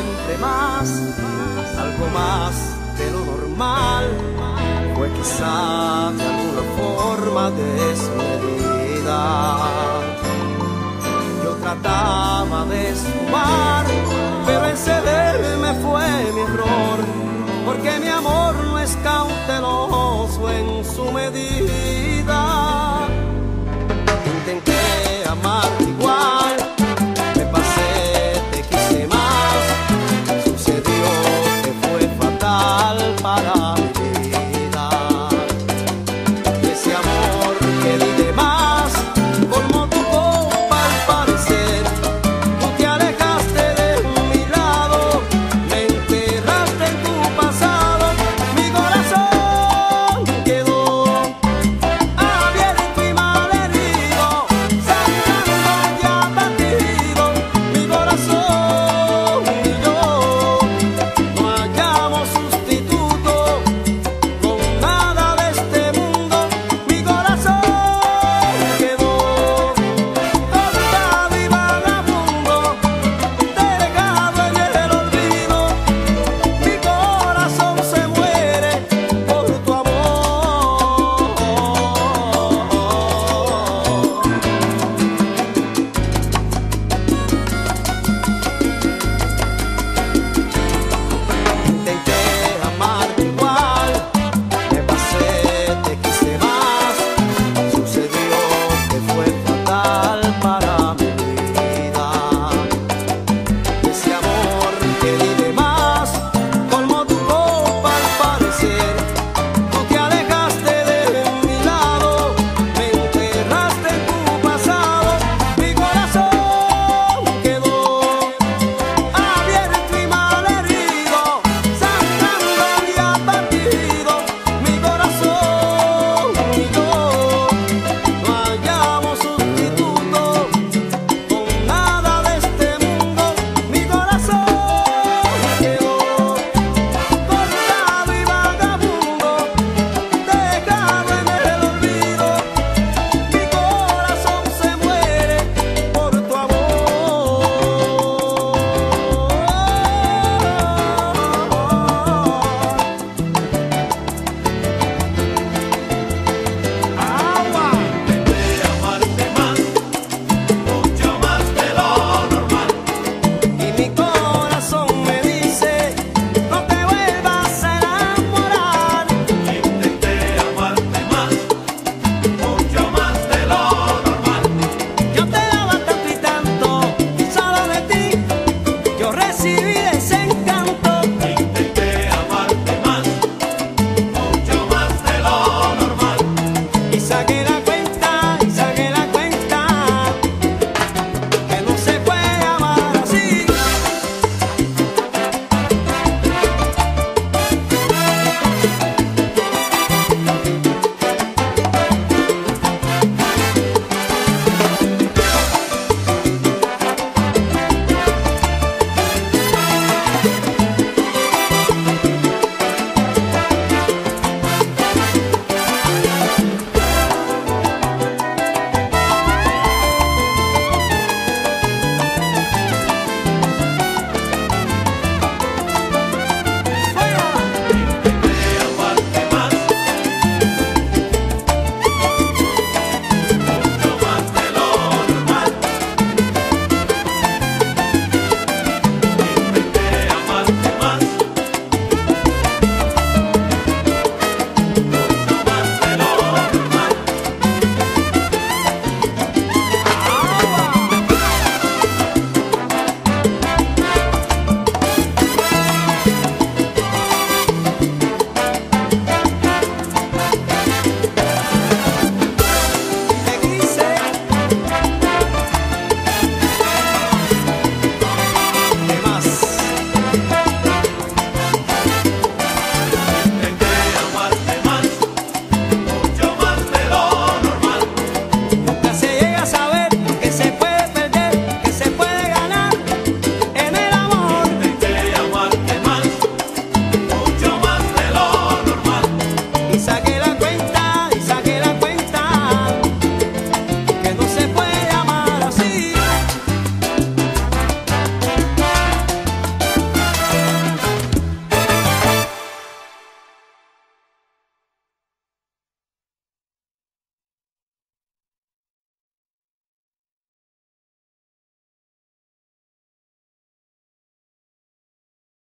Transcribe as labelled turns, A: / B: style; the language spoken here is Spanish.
A: siempre más, algo más de lo normal, fue quizá de alguna forma desmedida. Yo trataba de sumar, pero en cederme fue mi error, porque mi amor no es cauteloso en su medida.